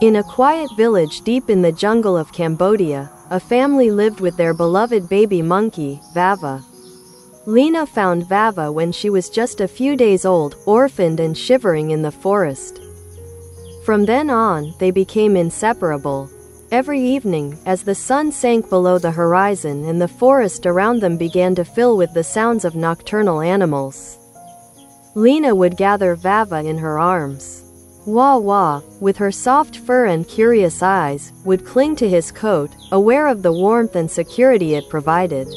In a quiet village deep in the jungle of Cambodia, a family lived with their beloved baby monkey, Vava. Lena found Vava when she was just a few days old, orphaned and shivering in the forest. From then on, they became inseparable. Every evening, as the sun sank below the horizon and the forest around them began to fill with the sounds of nocturnal animals, Lena would gather Vava in her arms. Wah, with her soft fur and curious eyes, would cling to his coat, aware of the warmth and security it provided.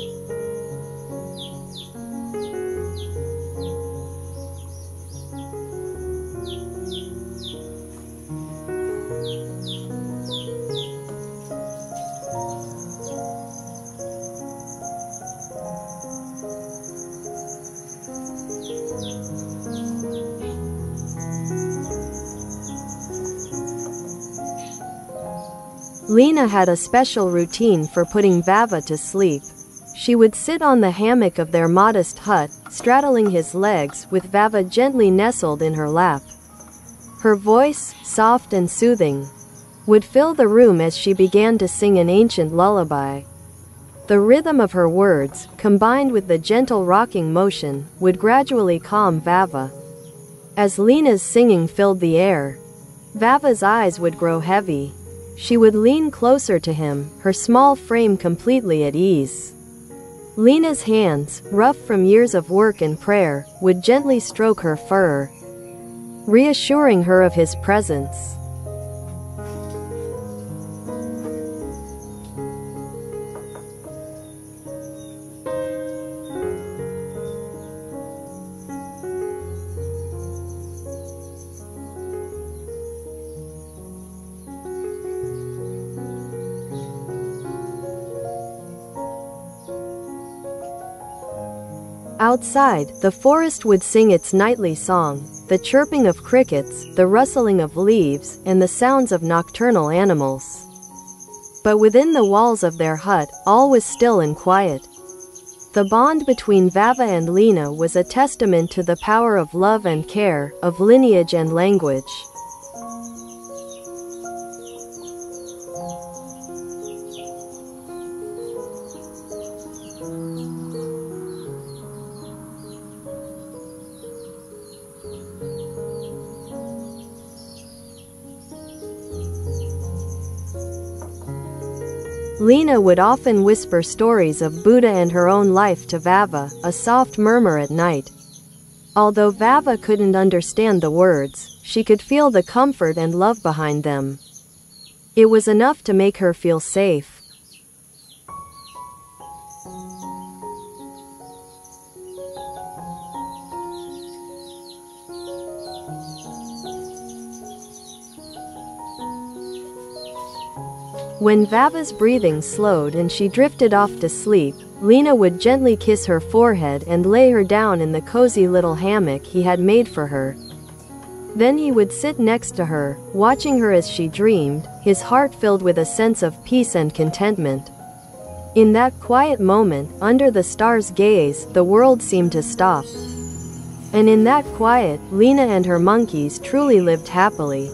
Lena had a special routine for putting Vava to sleep. She would sit on the hammock of their modest hut, straddling his legs, with Vava gently nestled in her lap. Her voice, soft and soothing, would fill the room as she began to sing an ancient lullaby. The rhythm of her words, combined with the gentle rocking motion, would gradually calm Vava. As Lena's singing filled the air, Vava's eyes would grow heavy, she would lean closer to him, her small frame completely at ease. Lena's hands, rough from years of work and prayer, would gently stroke her fur, reassuring her of his presence. Outside, the forest would sing its nightly song, the chirping of crickets, the rustling of leaves, and the sounds of nocturnal animals. But within the walls of their hut, all was still and quiet. The bond between Vava and Lena was a testament to the power of love and care, of lineage and language. Lena would often whisper stories of Buddha and her own life to Vava, a soft murmur at night. Although Vava couldn't understand the words, she could feel the comfort and love behind them. It was enough to make her feel safe. When Vava's breathing slowed and she drifted off to sleep, Lena would gently kiss her forehead and lay her down in the cozy little hammock he had made for her. Then he would sit next to her, watching her as she dreamed, his heart filled with a sense of peace and contentment. In that quiet moment, under the star's gaze, the world seemed to stop. And in that quiet, Lena and her monkeys truly lived happily.